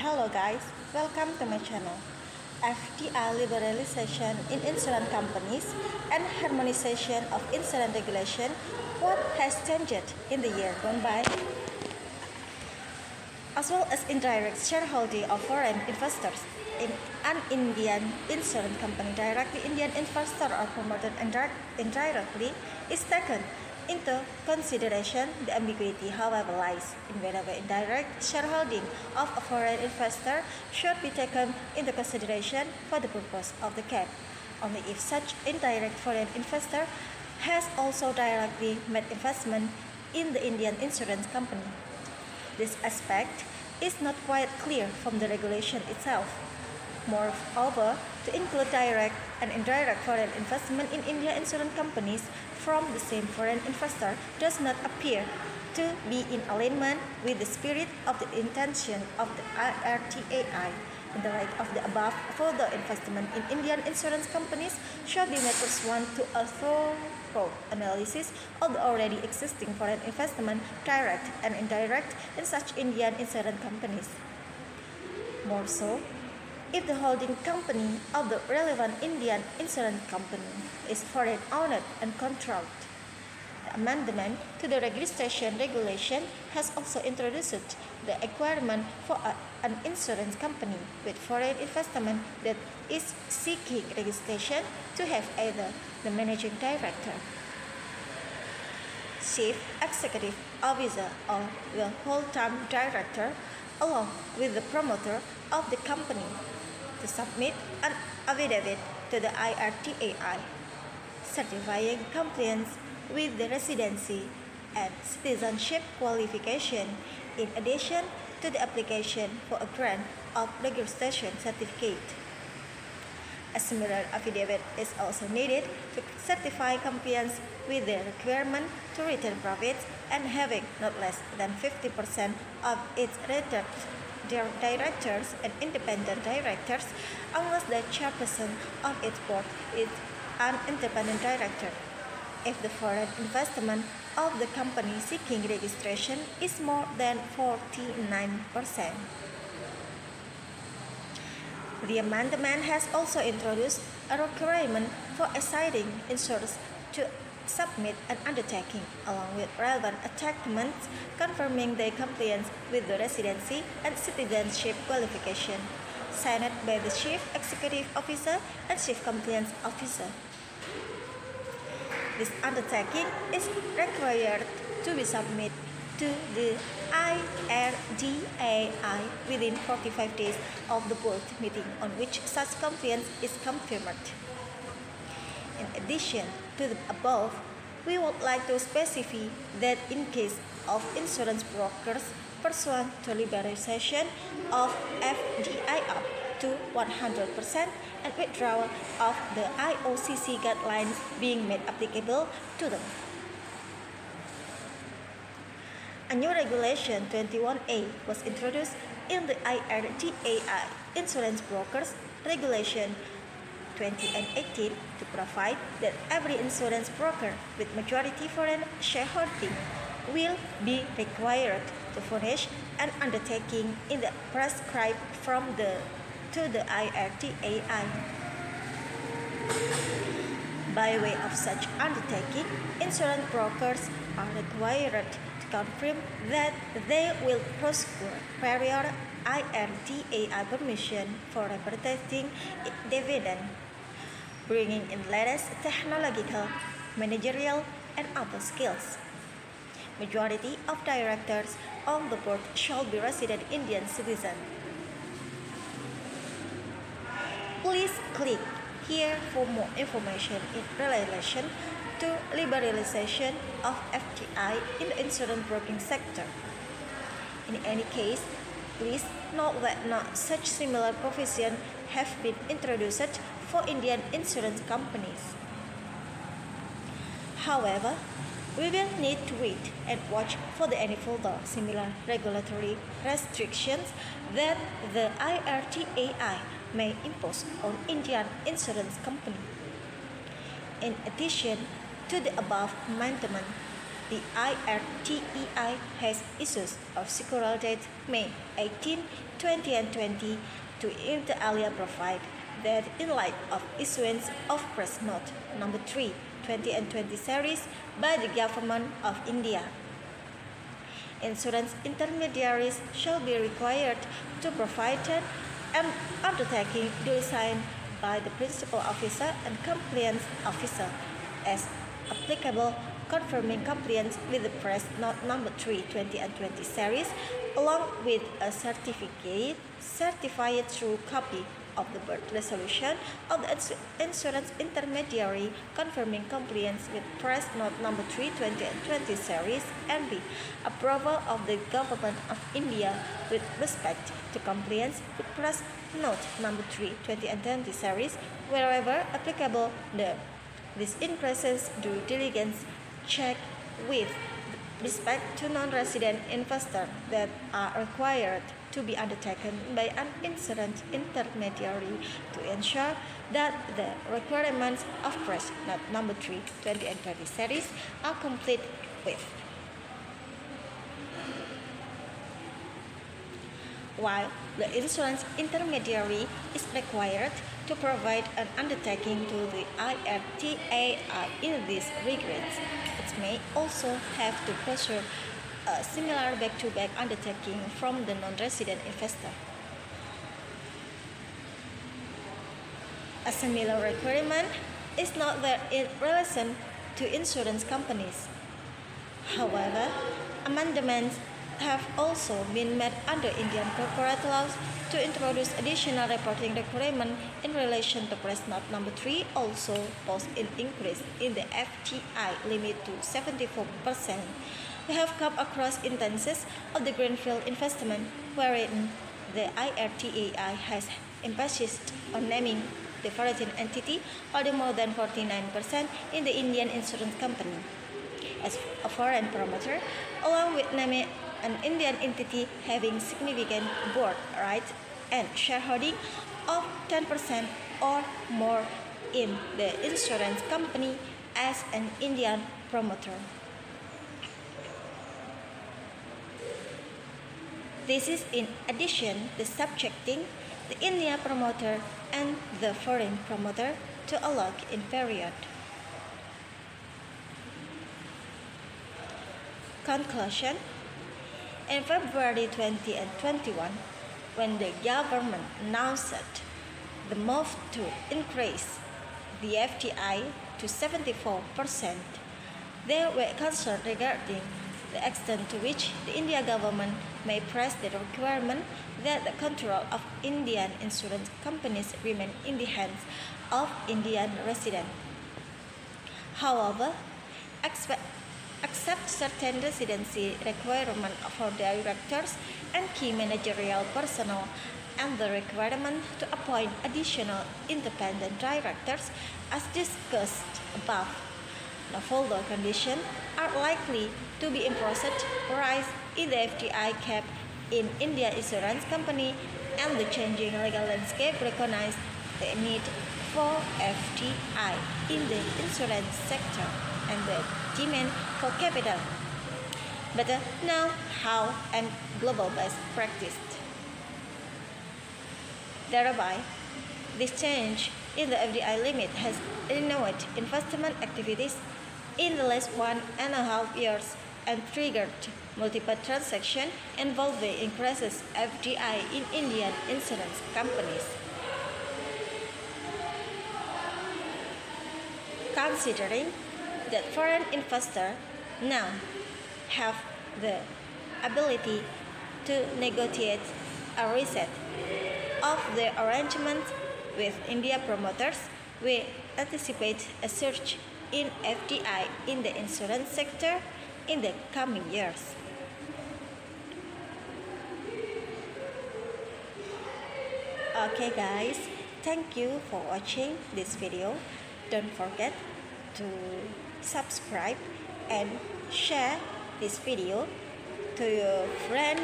Hello guys, welcome to my channel. FDI liberalization in insurance companies and harmonization of insurance regulation, what has changed in the year gone by? As well as indirect shareholding of foreign investors in an Indian insurance company directly Indian investor or promoted indirectly is taken into consideration, the ambiguity, however, lies in whether indirect shareholding of a foreign investor should be taken into consideration for the purpose of the cap, only if such indirect foreign investor has also directly made investment in the Indian insurance company. This aspect is not quite clear from the regulation itself. Moreover, to include direct and indirect foreign investment in India insurance companies from the same foreign investor does not appear to be in alignment with the spirit of the intention of the IRDAI. In the light of the above, further investment in Indian insurance companies should be made pursuant to a thorough analysis of the already existing foreign investment, direct and indirect, in such Indian insurance companies. More so, if the holding company of the relevant Indian insurance company is foreign owned and controlled. The amendment to the registration regulation has also introduced the requirement for a, an insurance company with foreign investment that is seeking registration to have either the managing director, chief executive officer, or the whole-time director, along with the promoter of the company to submit an affidavit to the IRDAI certifying compliance with the residency and citizenship qualification in addition to the application for a grant of registration certificate. A similar affidavit is also needed to certify compliance with the requirement to return profits and having not less than 50% of its returns directors and independent directors unless the chairperson of its board is an independent director. If the foreign investment of the company seeking registration is more than 49%. The amendment has also introduced a requirement for assigning insurers to submit an undertaking along with relevant attachments confirming their compliance with the residency and citizenship qualification, signed by the Chief Executive Officer and Chief Compliance Officer. This undertaking is required to be submitted to the IRDAI within 45 days of the board meeting on which such compliance is confirmed. In addition to the above, we would like to specify that in case of insurance brokers pursuant to liberalization of FDI up to 100% and withdrawal of the IOCC guidelines being made applicable to them. A new regulation 21A was introduced in the IRDAI Insurance Brokers Regulation 2018 to provide that every insurance broker with majority foreign shareholding will be required to furnish an undertaking in the prescribed from the to the IRDAI. By way of such undertaking, insurance brokers are required to confirm that they will procure prior IRDAI permission for repatriating dividend bringing in latest technological, managerial, and other skills. Majority of directors on the board shall be resident Indian citizen. Please click here for more information in relation to liberalization of FDI in the insurance broking sector. In any case, please note that not such similar provisions have been introduced for Indian insurance companies. However, we will need to wait and watch for the any further similar regulatory restrictions that the IRDAI may impose on Indian insurance company. In addition to the above amendment, the IRDAI has issued a circular date May 18, 20 and 20 to inter alia provide that in light of issuance of press note number 3 20 and 20 series by the government of India. Insurance intermediaries shall be required to provide an undertaking duly signed by the principal officer and compliance officer as applicable confirming compliance with the press note number 3 20 and 20 series along with a certificate certified true copy of the birth resolution of the insurance intermediary confirming compliance with press note number 3 20 and 20 series and b approval of the government of india with respect to compliance with press note number 3 20 and 20 series wherever applicable. The this increases due diligence check with respect to non-resident investors that are required to be undertaken by an insurance intermediary to ensure that the requirements of press note number 3, 20 and 30 series are complete with. While the insurance intermediary is required to provide an undertaking to the IRDAI in these regards, it may also have to pursue a similar back-to-back -back undertaking from the non-resident investor. A similar requirement is not there in relation to insurance companies. However, amendments have also been made under Indian corporate laws to introduce additional reporting requirement in relation to press note number 3 also post an increase in the FDI limit to 74%. We have come across instances of the greenfield investment wherein the IRDAI has emphasized on naming the foreign entity holding more than 49% in the Indian insurance company as a foreign promoter, along with naming an Indian entity having significant board rights and shareholding of 10% or more in the insurance company as an Indian promoter. This is in addition to subjecting the India promoter and the foreign promoter to a lock-in period. Conclusion in February 20 and 21, when the government announced the move to increase the FDI to 74%, there were concerns regarding the extent to which the India government may press the requirement that the control of Indian insurance companies remain in the hands of Indian residents. However, accept certain residency requirements for directors and key managerial personnel and the requirement to appoint additional independent directors as discussed above. The further condition are likely to be imposed rise in the FDI cap in India insurance company and the changing legal landscape recognize the need for FDI in the insurance sector and the demand for capital. Better uh, now how and global best practice. Thereby, this change in the FDI limit has renewed investment activities in the last one and a half years and triggered multiple transactions involving increases FDI in Indian insurance companies. Considering that foreign investors now have the ability to negotiate a reset of the arrangement with India promoters, we anticipate a surge in FDI in the insurance sector in the coming years. Okay guys, thank you for watching this video. Don't forget to subscribe and share this video to your friend,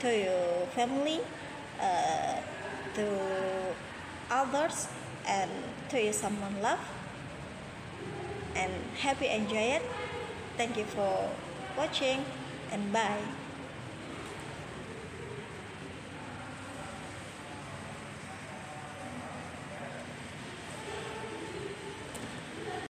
to your family, uh, to others, and to you someone love. And happy enjoy it. Thank you for watching and bye.